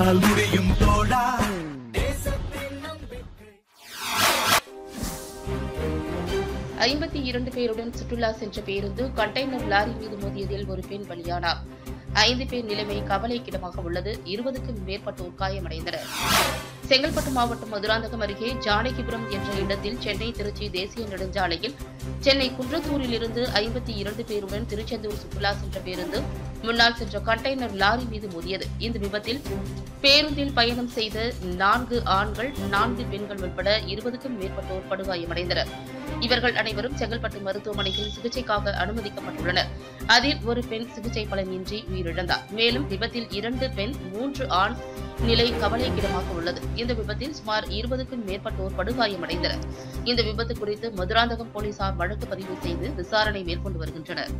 உன்னால் முடியும் தோழா. ஐம்பத்தி இரண்டு பேருடன் சுற்றுலா சென்ற பேருந்து கண்டெய்னர் லாரி மீது மோதியதில் ஒரு பெண் பலியானார். ஐந்து பேர் நிலைமை கவலைக்கிடமாக உள்ளது. இருபதுக்கும் மேற்பட்டோர் காயமடைந்தனர். செங்கல்பட்டு மாவட்டம் மதுராந்தகம் அருகே ஜானகிபுரம் என்ற இடத்தில் சென்னை திருச்சி தேசிய நெடுஞ்சாலையில் சென்னை குன்றத்தூரில் இருந்து ஐம்பத்தி இரண்டு பேருடன் திருச்செந்தூர் சுற்றுலா சென்ற பேருந்து முன்னால் சென்ற கண்டெய்னர் லாரி மீது மோதியது. இந்த விபத்தில் பேருந்தில் பயணம் செய்த நான்கு ஆண்கள் நான்கு பெண்கள் உட்பட இருபதுக்கும் மேற்பட்டோர் படுகாயமடைந்தனர். இவர்கள் அனைவரும் செங்கல்பட்டு மருத்துவமனையில் சிகிச்சைக்காக அனுமதிக்கப்பட்டுள்ளனர். அதில் ஒரு பெண் சிகிச்சை பலனின்றி உயிரிழந்தார். மேலும் விபத்தில் இரண்டு பெண் மூன்று ஆண் நிலை கவலைக்கிடமாக உள்ளது. இந்த விபத்தில் சுமார் இருபதுக்கும் மேற்பட்டோர் படுகாயமடைந்தனர். இந்த விபத்து குறித்து மதுராந்தகம் போலீசார் வழக்கு பதிவு செய்து விசாரணை மேற்கொண்டு வருகின்றனர்.